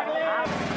Amém.